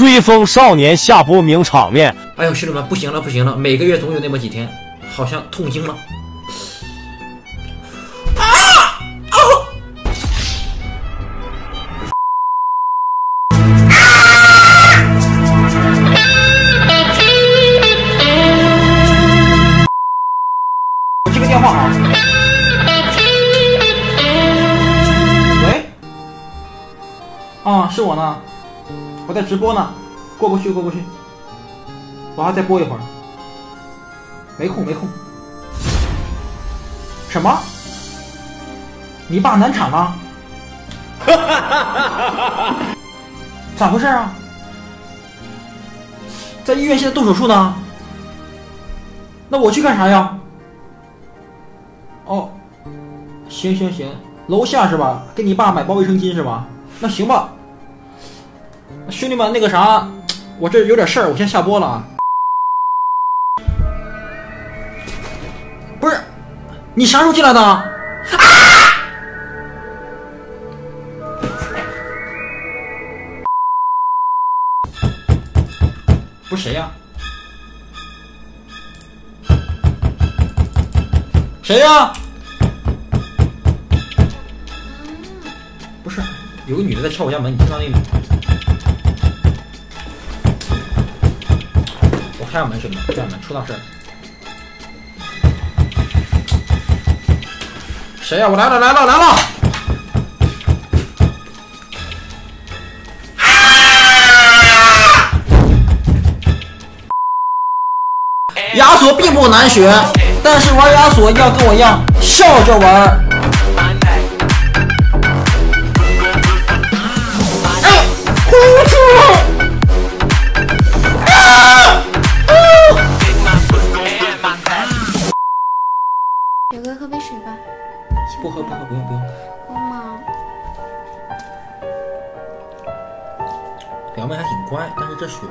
追风少年下播名场面。哎呦，兄弟们，不行了，不行了，每个月总有那么几天，好像痛经了。我接个电话啊。喂。啊，是我呢，我在直播呢，过不去，过不去。我还再播一会儿，没空没空。什么？你爸难产了？咋回事啊？在医院现在动手术呢。那我去干啥呀？哦，行行行，楼下是吧？给你爸买包卫生巾是吧？那行吧。兄弟们，那个啥，我这有点事儿，我先下播了啊。不是，你啥时候进来的？啊！不是谁呀？谁呀？不是，有个女的在敲我家门，你听到那个？我开下门，兄弟们，开下门，出大事儿。谁呀？我来了，来了，来了！亚索并不难学，但是玩亚索要跟我一样笑着玩。哥喝杯水吧。不喝不喝，不用不用。喝吗？表妹还挺乖，但是这水